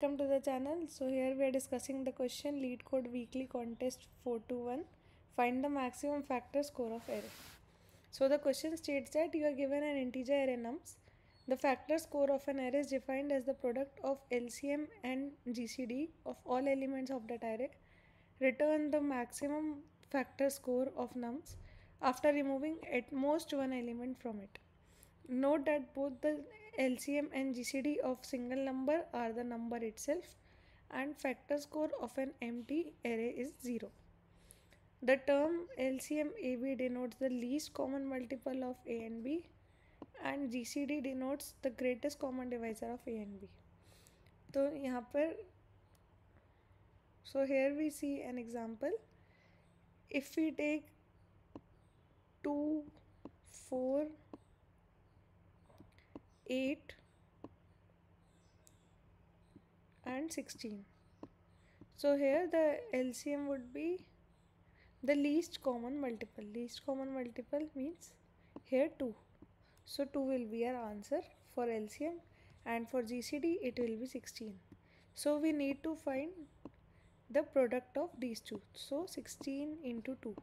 Welcome to the channel. So here we are discussing the question LeetCode weekly contest 421 find the maximum factor score of array. So the question states that you are given an integer array nums. The factor score of an array is defined as the product of LCM and GCD of all elements of that array. Return the maximum factor score of nums after removing at most one element from it. Note that both the LCM and GCD of single number are the number itself and factor score of an empty array is 0. The term LCM AB denotes the least common multiple of A and B and GCD denotes the greatest common divisor of A and B. तो यहाँ पर so here we see an example if we take 2 8 and 16 so here the LCM would be the least common multiple. Least common multiple means here 2 so 2 will be our answer for LCM and for GCD it will be 16 so we need to find the product of these two. So 16 into 2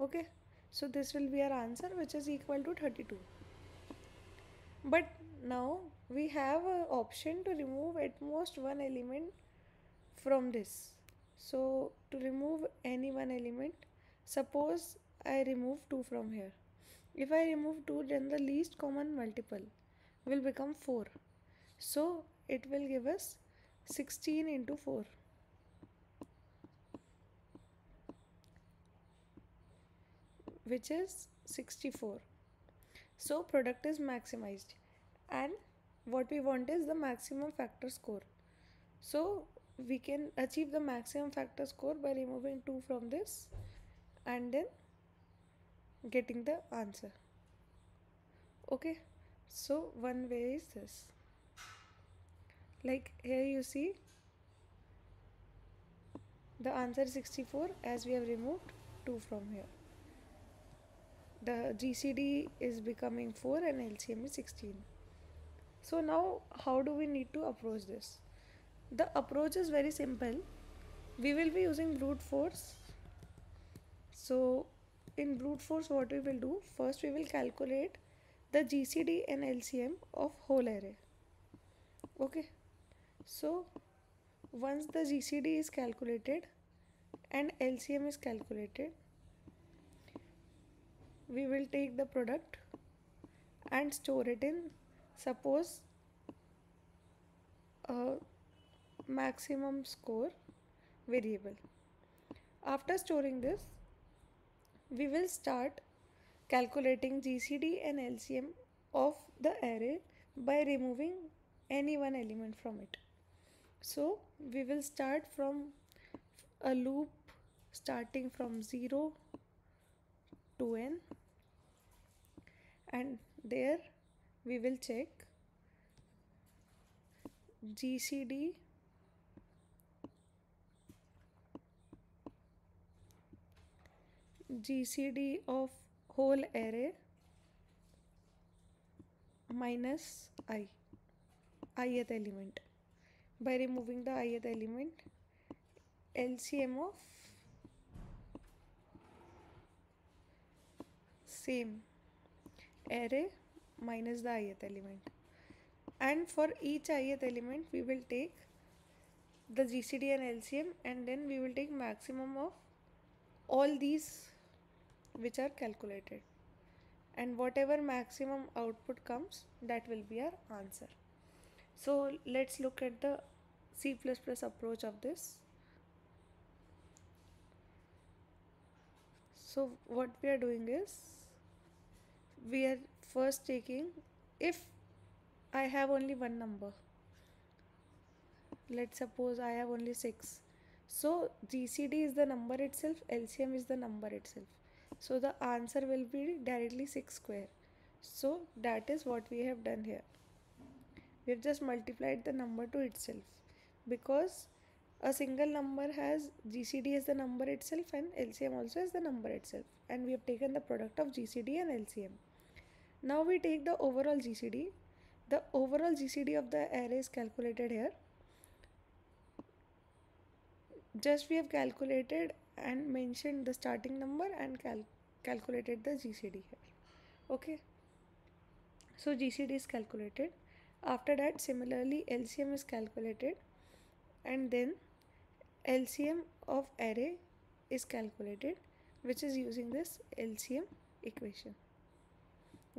okay? So this will be our answer which is equal to 32 but now we have an option to remove at most one element from this. So to remove any one element suppose I remove 2 from here. If I remove 2 then the least common multiple will become 4 so it will give us 16 into 4 which is 64 so product is maximized. And what we want is the maximum factor score. So we can achieve the maximum factor score by removing 2 from this and then getting the answer. Okay? So one way is this. Like here you see the answer is 64 as we have removed 2 from here the GCD is becoming 4 and LCM is 16 so now how do we need to approach this? The approach is very simple. We will be using brute force. So in brute force what we will do? First we will calculate the GCD and LCM of whole array. Okay? So once the GCD is calculated and LCM is calculated we will take the product and store it in suppose a maximum score variable. After storing this we will start calculating GCD and LCM of the array by removing any one element from it. So we will start from a loop starting from 0 to n and there we will check GCD GCD of whole array minus i ith element. By removing the ith element LCM of same array minus the ith element. And for each ith element we will take the GCD and LCM and then we will take maximum of all these which are calculated. And whatever maximum output comes that will be our answer. So let's look at the C++ approach of this. So what we are doing is we are first taking if I have only one number let's suppose I have only 6 so GCD is the number itself LCM is the number itself. So the answer will be directly 6 square. So that is what we have done here. We have just multiplied the number to itself because a single number has GCD as the number itself and LCM also as the number itself. And we have taken the product of GCD and LCM now we take the overall GCD the overall GCD of the array is calculated here. Just we have calculated and mentioned the starting number and cal- calculated the GCD here. Okay? So GCD is calculated. After that similarly LCM is calculated. And then LCM of array is calculated which is using this LCM equation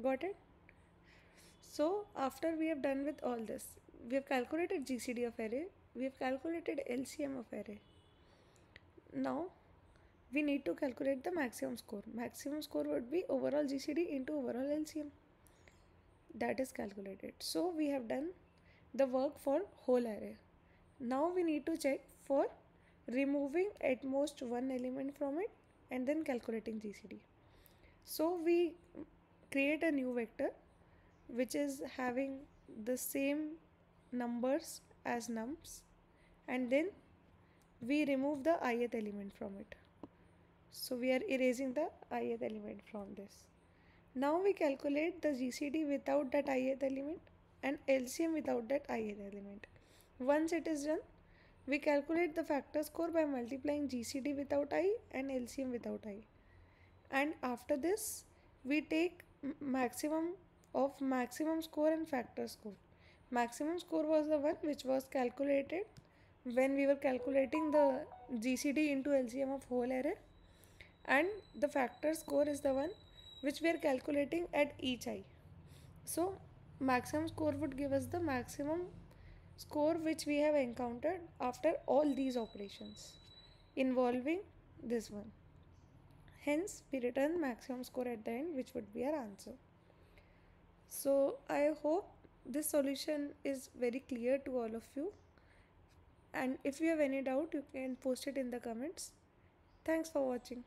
got it? So after we have done with all this we have calculated GCD of array we have calculated LCM of array. Now we need to calculate the maximum score. Maximum score would be overall GCD into overall LCM that is calculated. So we have done the work for whole array. Now we need to check for removing at most one element from it and then calculating GCD so we create a new vector which is having the same numbers as nums and then we remove the ith element from it so we are erasing the ith element from this now we calculate the GCD without that ith element and LCM without that ith element. Once it is done, we calculate the factor score by multiplying GCD without i and LCM without i. And after this, we take maximum of maximum score and factor score. Maximum score was the one which was calculated when we were calculating the GCD into LCM of whole array and the factor score is the one which we are calculating at each i. So maximum score would give us the maximum score which we have encountered after all these operations involving this one. Hence we return maximum score at the end which would be our answer. So I hope this solution is very clear to all of you and if you have any doubt you can post it in the comments. Thanks for watching.